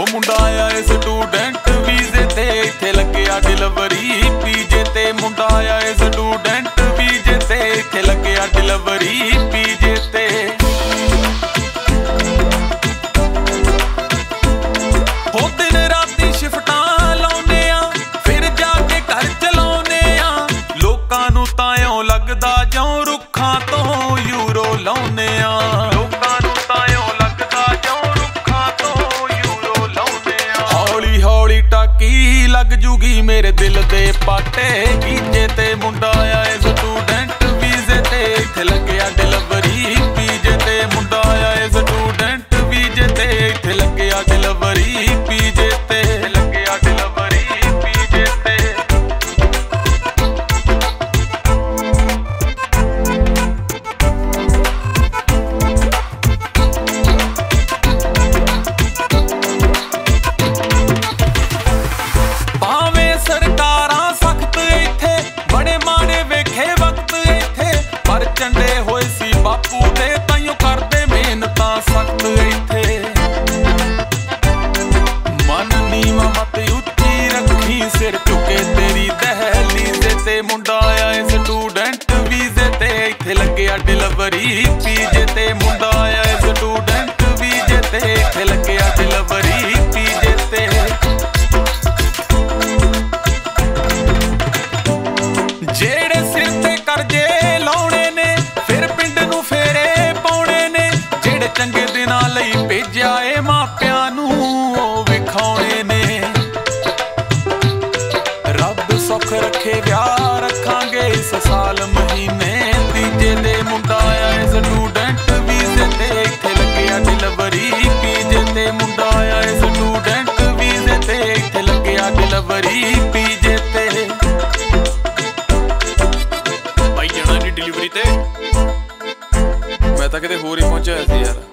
ਉਹ ਮੁੰਡਾ ਆਇਆ ਏ ਸਟੂਡੈਂਟ ਵੀਜ਼ੇ ਤੇ। ਇੱਥੇ ਲੱਗਿਆ ਡਿਲੀਵਰੀ ਪੀਜੇ ਤੇ। ਮੁੰਡਾ ਆਇਆ ਏ ਸਟੂਡੈਂਟ ਵੀਜ਼ੇ ਤੇ। ਇੱਥੇ ਲੱਗਿਆ ਡਿਲੀਵਰੀ ਪੀਜੇ ਤੇ। ਹੋ ਰਾਤੀ ਸ਼ਿਫਟਾਂ ਫਿਰ ਜਾ ਕੇ ਘਰ ਚਲਾਉਨੇ ਆ। ਲੋਕਾਂ ਨੂੰ ਤਾਂ ਲੱਗਦਾ ਜਿਉਂ ਤੋਂ ਜੂਗੀ ਮੇਰੇ ਦਿਲ ਦੇ ਪਾਟੇ ਕੀਜੇ ਤੇ ਮੁੰਡਾ ਆਏ ਸਟੂਡੈਂਟ Египте ਤਾਂ ਕਿਤੇ ਹੋਰ ਹੀ ਪਹੁੰਚਿਆ ਸੀ ਯਾਰ।